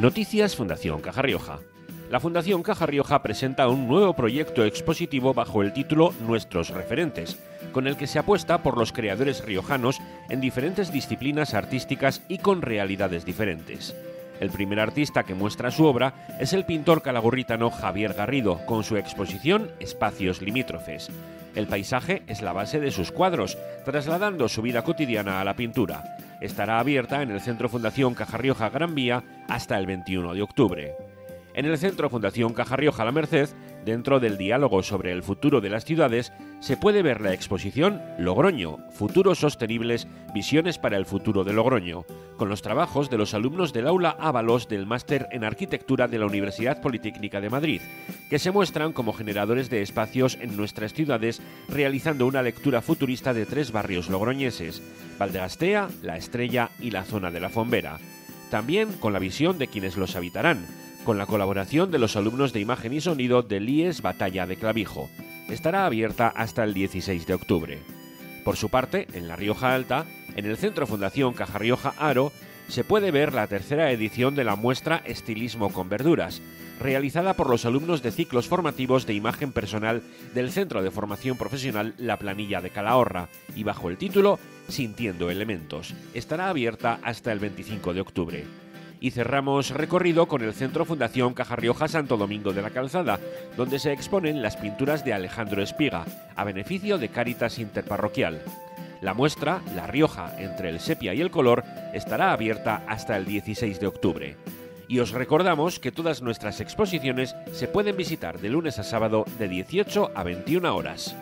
Noticias Fundación Caja Rioja. La Fundación Caja Rioja presenta un nuevo proyecto expositivo bajo el título Nuestros referentes, con el que se apuesta por los creadores riojanos en diferentes disciplinas artísticas y con realidades diferentes. El primer artista que muestra su obra es el pintor calagurritano Javier Garrido, con su exposición Espacios Limítrofes. El paisaje es la base de sus cuadros, trasladando su vida cotidiana a la pintura. Estará abierta en el Centro Fundación Caja Rioja Gran Vía hasta el 21 de octubre. En el Centro Fundación Caja Rioja La Merced, dentro del diálogo sobre el futuro de las ciudades, se puede ver la exposición Logroño, Futuros Sostenibles, Visiones para el Futuro de Logroño, con los trabajos de los alumnos del aula Ábalos del Máster en Arquitectura de la Universidad Politécnica de Madrid, que se muestran como generadores de espacios en nuestras ciudades, realizando una lectura futurista de tres barrios logroñeses, Valdegastea, La Estrella y la zona de la Fombera. También con la visión de quienes los habitarán, con la colaboración de los alumnos de imagen y sonido de IES Batalla de Clavijo. Estará abierta hasta el 16 de octubre. Por su parte, en La Rioja Alta, en el Centro Fundación Caja Rioja Aro, se puede ver la tercera edición de la muestra Estilismo con Verduras, realizada por los alumnos de ciclos formativos de imagen personal del Centro de Formación Profesional La Planilla de Calahorra y bajo el título Sintiendo Elementos. Estará abierta hasta el 25 de octubre y cerramos recorrido con el Centro Fundación Caja Rioja Santo Domingo de la Calzada, donde se exponen las pinturas de Alejandro Espiga, a beneficio de Cáritas Interparroquial. La muestra, La Rioja entre el sepia y el color, estará abierta hasta el 16 de octubre. Y os recordamos que todas nuestras exposiciones se pueden visitar de lunes a sábado de 18 a 21 horas.